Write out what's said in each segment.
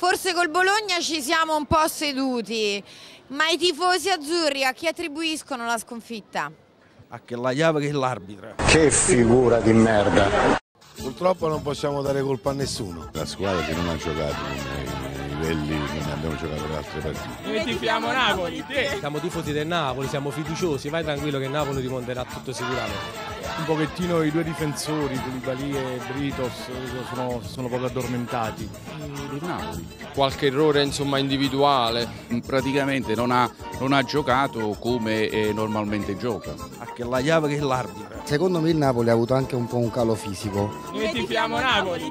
Forse col Bologna ci siamo un po' seduti, ma i tifosi azzurri a chi attribuiscono la sconfitta? A che la chiave che è l'arbitra. Che figura di merda. Purtroppo non possiamo dare colpa a nessuno. La squadra che non ha giocato con i livelli non abbiamo giocato le altre partite. Noi tifiamo Napoli, Siamo tifosi del Napoli, siamo fiduciosi, vai tranquillo che Napoli rimonterà tutto sicuramente. Un pochettino i due difensori, Koulibaly e Britos, sono, sono proprio addormentati. Del Napoli. Qualche errore insomma individuale. Praticamente non ha, non ha giocato come eh, normalmente gioca. A che la chiave che è l'arbitra. Secondo me il Napoli ha avuto anche un po' un calo fisico. Noi tifiamo Napoli,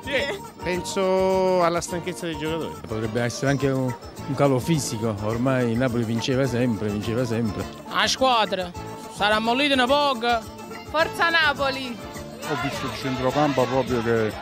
Penso alla stanchezza dei giocatori. Potrebbe essere anche un, un calo fisico, ormai il Napoli vinceva sempre, vinceva sempre. A squadra, sarà ammolito una poco. Forza Napoli! Ho visto il centrocampo proprio che eh,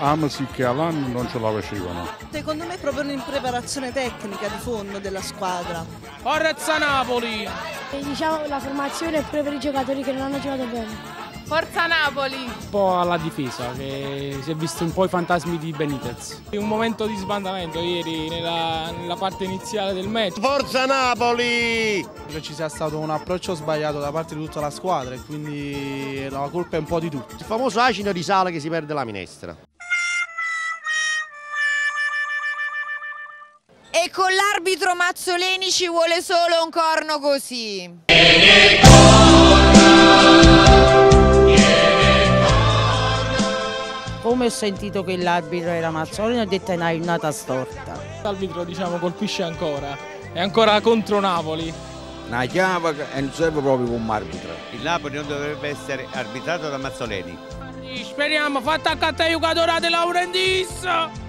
Amasic e Alan non ce la facevano. Secondo me è proprio un'impreparazione tecnica di fondo della squadra. Forza Napoli! E diciamo la formazione è pure per i giocatori che non hanno giocato bene. Forza Napoli! Un po' alla difesa, che si è visto un po' i fantasmi di Benitez. Un momento di sbandamento ieri nella, nella parte iniziale del match. Forza Napoli! Che ci sia stato un approccio sbagliato da parte di tutta la squadra e quindi la colpa è un po' di tutti. Il famoso acido di sale che si perde la minestra. E con l'arbitro Mazzoleni ci vuole solo un corno così. Come ho sentito che l'arbitro era Mazzolini ho detto è una giornata storta. L'arbitro diciamo colpisce ancora. È ancora contro Napoli. Una chiave che non serve proprio come arbitra. Il Napoli non dovrebbe essere arbitrato da Mazzoleni. Speriamo, fatta accattare i giocatori di Laurentiis!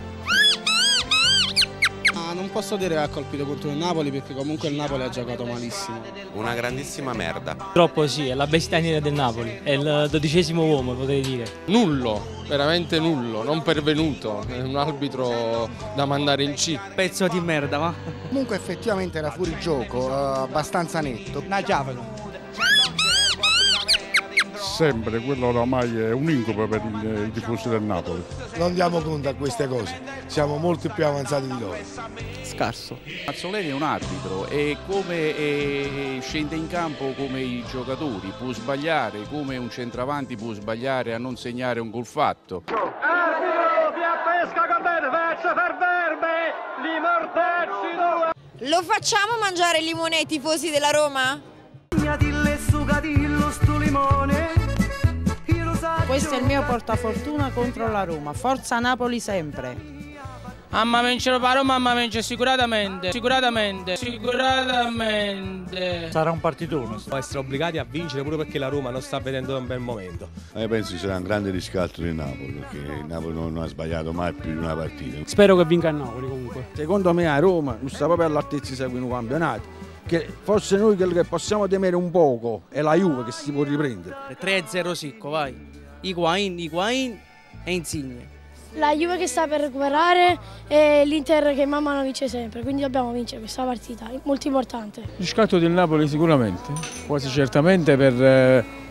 Posso dire che ha colpito contro il Napoli perché comunque il Napoli ha giocato malissimo. Una grandissima merda. Purtroppo sì, è la bestianina del Napoli, è il dodicesimo uomo potrei dire. Nullo, veramente nullo, non pervenuto. È un arbitro da mandare in C. Pezzo di merda, va? Comunque effettivamente era fuori gioco, eh, abbastanza netto. Una chiave. Sempre, quello oramai è un incubo per il- i tifosi del Napoli. Non diamo conto a queste cose, siamo molto più avanzati di loro. Scarso. Mazzoleni è un arbitro e come eh, scende in campo come i giocatori, può sbagliare, come un centravanti può sbagliare a non segnare un gol fatto. Lo facciamo mangiare il limone ai tifosi della Roma? Questo è il mio portafortuna contro la Roma. Forza Napoli sempre. Mamma vincere la Roma, mamma vince sicuramente, sicuramente, sicuramente. Sarà un partitone. Può essere obbligati a vincere pure perché la Roma non sta vedendo un bel momento. Io penso ci sarà un grande riscatto di Napoli perché il Napoli non, non ha sbagliato mai più di una partita. Spero che vinca il Napoli comunque. Secondo me a Roma non sta proprio all'altezza di seguire un campionato. Che forse noi quello che possiamo temere un poco è la Juve che si può riprendere. 3-0 sicco, vai. Higuain, Higuain e Insigne. La Juve che sta per recuperare e l'Inter che man mano vince sempre, quindi dobbiamo vincere questa partita, è molto importante. Riscatto del Napoli sicuramente, quasi certamente per,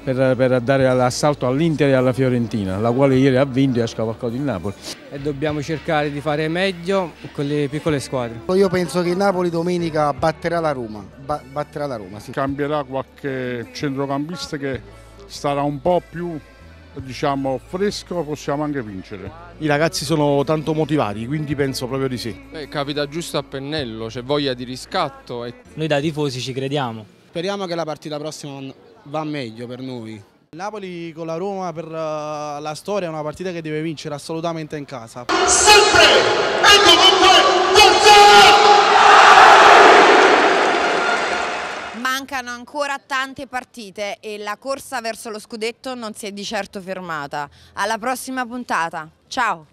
per, per dare l'assalto all'Inter e alla Fiorentina, la quale ieri ha vinto e ha scavalcato il Napoli. E dobbiamo cercare di fare meglio con le piccole squadre. Io penso che il Napoli domenica batterà la Roma, ba- batterà la Roma, sì. Cambierà qualche centrocampista che starà un po' più diciamo fresco, possiamo anche vincere. I ragazzi sono tanto motivati, quindi penso proprio di sì. Eh, capita giusto a pennello, c'è voglia di riscatto. E... Noi da tifosi ci crediamo. Speriamo che la partita prossima va meglio per noi. Il Napoli con la Roma per eh, la storia è una partita che deve vincere assolutamente in casa. Mancano ancora tante partite e la corsa verso lo scudetto non si è di certo fermata. Alla prossima puntata. Ciao!